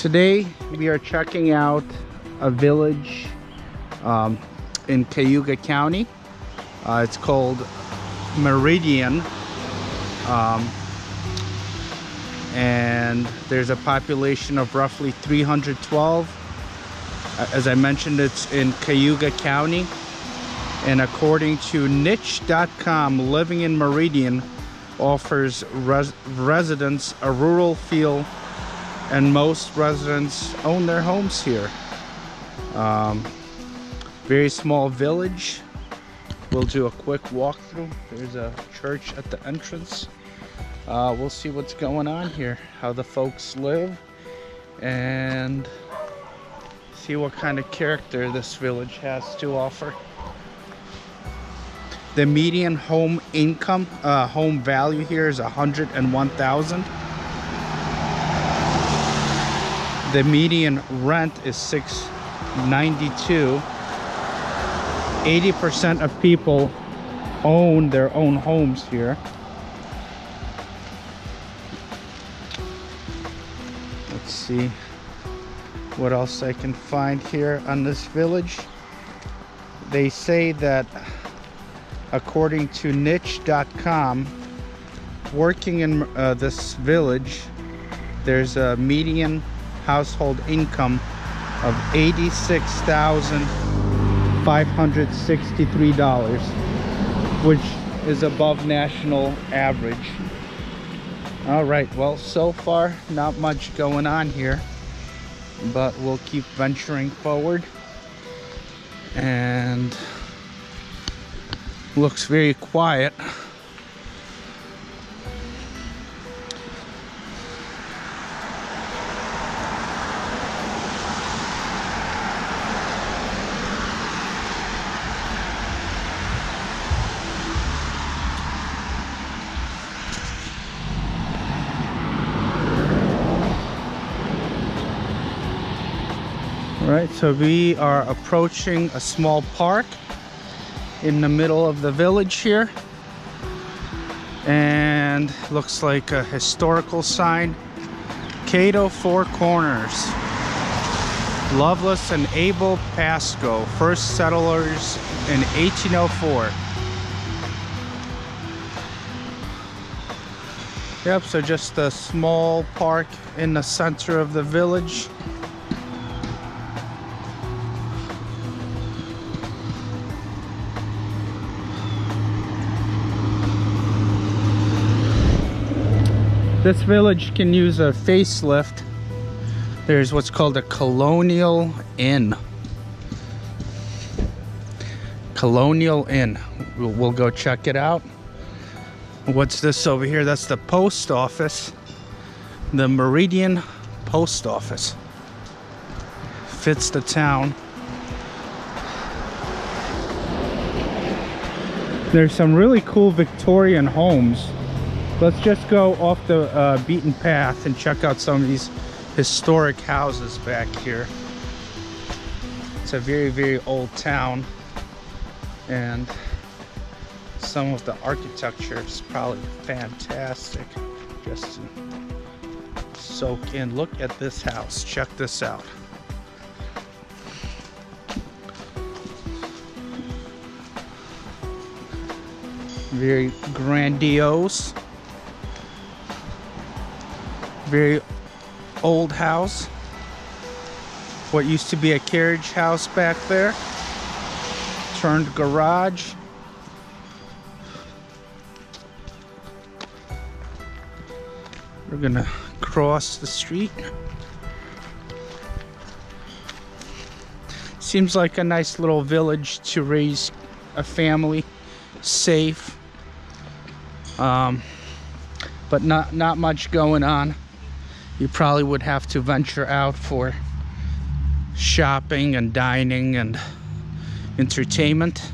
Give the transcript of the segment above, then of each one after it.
today we are checking out a village um, in Cayuga County. Uh, it's called Meridian. Um, and there's a population of roughly 312. Uh, As I mentioned, it's in Cayuga County. And according to niche.com, living in Meridian offers res residents a rural feel and most residents own their homes here. Um, very small village. We'll do a quick walkthrough. There's a church at the entrance. Uh, we'll see what's going on here, how the folks live, and see what kind of character this village has to offer. The median home income, uh, home value here is 101,000. The median rent is 692. 80% of people own their own homes here. Let's see what else I can find here on this village. They say that according to niche.com working in uh, this village there's a median household income of $86,563 which is above national average. All right well so far not much going on here but we'll keep venturing forward. And looks very quiet right, so we are approaching a small park in the middle of the village here. And looks like a historical sign. Cato Four Corners. Lovelace and Abel Pasco, first settlers in 1804. Yep, so just a small park in the center of the village. This village can use a facelift. There's what's called a Colonial Inn. Colonial Inn. We'll, we'll go check it out. What's this over here? That's the post office. The Meridian Post Office. Fits the town. There's some really cool Victorian homes let's just go off the uh, beaten path and check out some of these historic houses back here. It's a very very old town and some of the architecture is probably fantastic. Just to soak in. Look at this house. Check this out. Very grandiose very old house. What used to be a carriage house back there turned garage. We're gonna cross the street. Seems like a nice little village to raise a family safe. Um, but not not much going on you probably would have to venture out for shopping and dining and entertainment.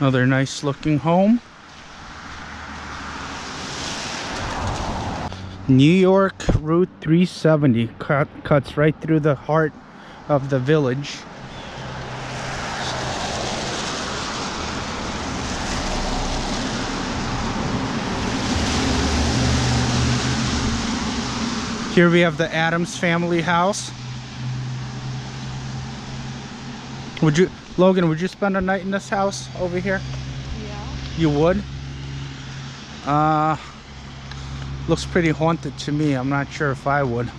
Another nice looking home. New York Route 370 cut, cuts right through the heart of the village. Here we have the Addams family house. Would you, Logan, would you spend a night in this house over here? Yeah. You would? Uh, looks pretty haunted to me. I'm not sure if I would.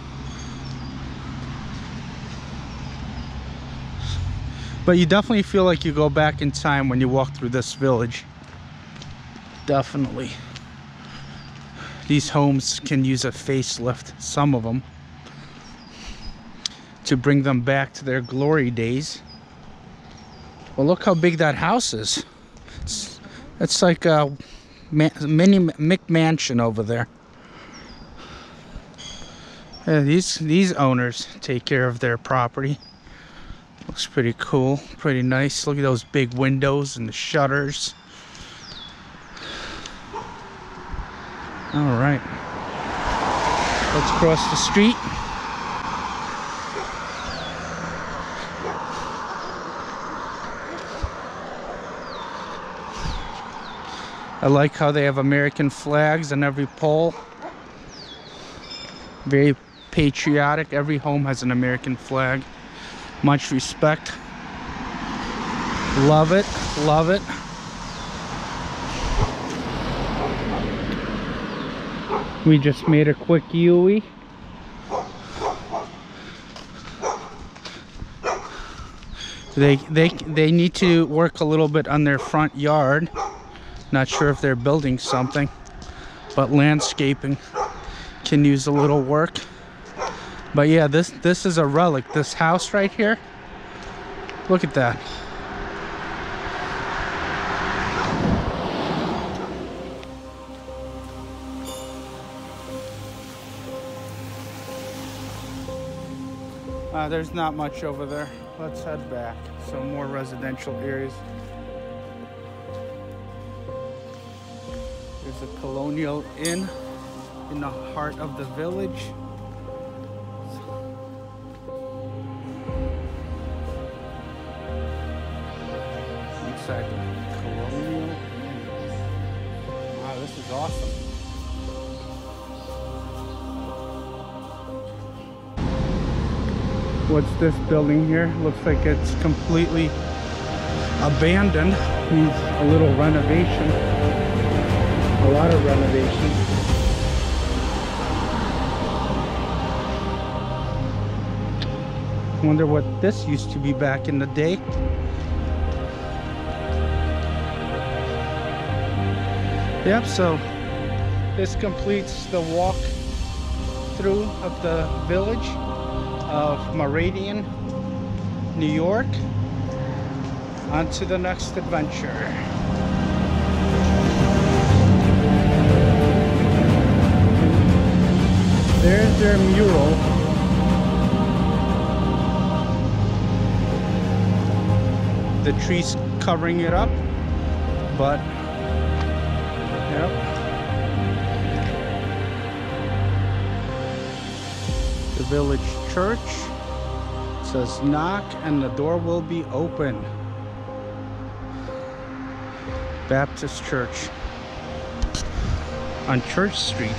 But you definitely feel like you go back in time when you walk through this village. Definitely. These homes can use a facelift, some of them, to bring them back to their glory days. Well, look how big that house is. It's, it's like a mini McMansion over there. Yeah, these these owners take care of their property. Looks pretty cool, pretty nice. Look at those big windows and the shutters. All right. Let's cross the street. I like how they have American flags on every pole. Very patriotic. Every home has an American flag. Much respect. Love it. Love it. We just made a quick Yui. They they they need to work a little bit on their front yard. Not sure if they're building something, but landscaping can use a little work. But yeah, this this is a relic. This house right here. Look at that. Uh, there's not much over there. Let's head back. Some more residential areas. There's a colonial inn in the heart of the village. What's this building here? Looks like it's completely abandoned. Needs a little renovation. A lot of renovation. Wonder what this used to be back in the day. Yep, so this completes the walk through of the village of Meridian, New York. On to the next adventure. There's their mural. The trees covering it up, but yep. Village church it says knock and the door will be open. Baptist Church on Church Street.